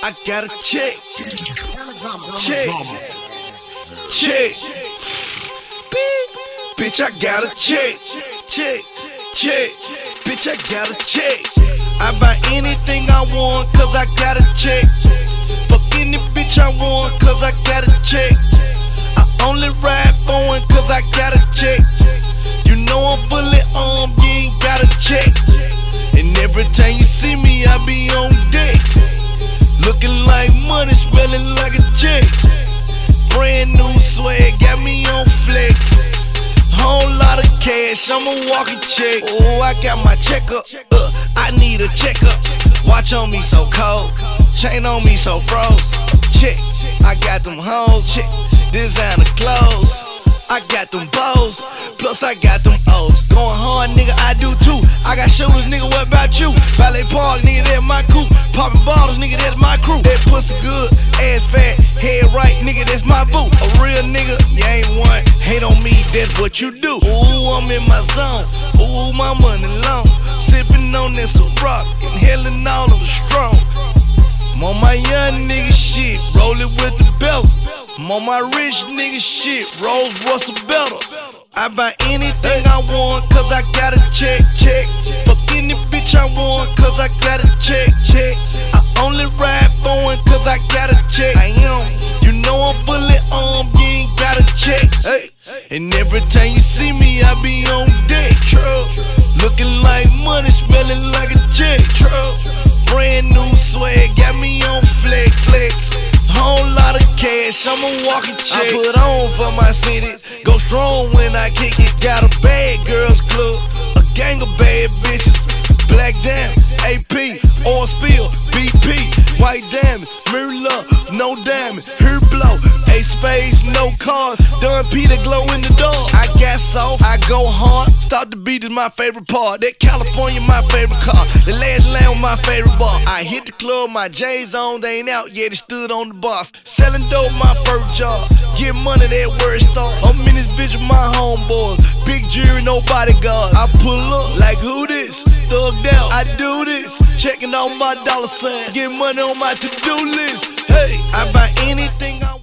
I got a check. Check. Check. Big. Bitch, I got a check. Check. Check. Bitch, I got a check. I buy anything I want cause I got a check. Fuck any bitch I want cause I got a check. I only ride for one cause I got a check. You know I'm fully armed, you ain't got a check. And every time you see me, I be on deck. Looking like money, smelling like a check. Brand new swag, got me on flex. Whole lot of cash, I'm a walking check. Oh, I got my checkup. Uh, I need a checkup. Watch on me so cold, chain on me so froze. Check, I got them hoes. Check, designer clothes. I got them bows, plus I got them O's. Going hard, nigga, I do too. I got shooters, nigga, what about you? Ballet Park, nigga, that's my coupe. Poppin' bottles, nigga, that's my crew. That pussy good, ass fat, head right, nigga, that's my boo. A real nigga, you ain't one. Hate on me, that's what you do. Ooh, I'm in my zone. Ooh, my money long. Sippin' on this rock, inhaling all of the strong. I'm on my young nigga shit, rollin' with the bells. I'm on my rich nigga shit, Rolls Royce better. I buy anything I want cause I got a check, check. Fuck any bitch I want cause I got a check, check. I only ride for one cause I got a check. I am, you know I'm fully armed, you ain't got a check. Hey, and every time you see me, I be on deck, truck. Looking like money, smelling like a check, truck. Brand new swag, I'm a walking. I put on for my city, go strong when I kick it. Got a bad girls club, a gang of bad bitches. Black diamond, AP, oil spill, BP, white diamond, mirror love, no diamond, space, no cars, done Peter glow in the dark. I got soft, I go hard. Stop the beat is my favorite part. That California my favorite car. The last was my favorite bar. I hit the club, my J's on, they ain't out yet. It stood on the box. Selling dope, my first job. Get money, that word start. I'm in this bitch with my homeboys. Big jury, no bodyguard. I pull up like who this? Thugged out. I do this. Checking out my dollar sign. Get money on my to-do list. Hey, I buy anything I